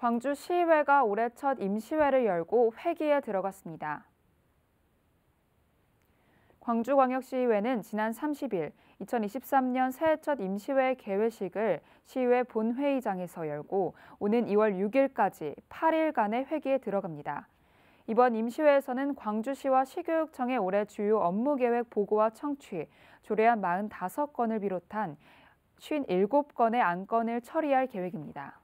광주 시의회가 올해 첫 임시회를 열고 회기에 들어갔습니다. 광주광역시의회는 지난 30일 2023년 새해 첫 임시회 개회식을 시의회 본회의장에서 열고 오는 2월 6일까지 8일간의 회기에 들어갑니다. 이번 임시회에서는 광주시와 시교육청의 올해 주요 업무 계획 보고와 청취, 조례안 45건을 비롯한 57건의 안건을 처리할 계획입니다.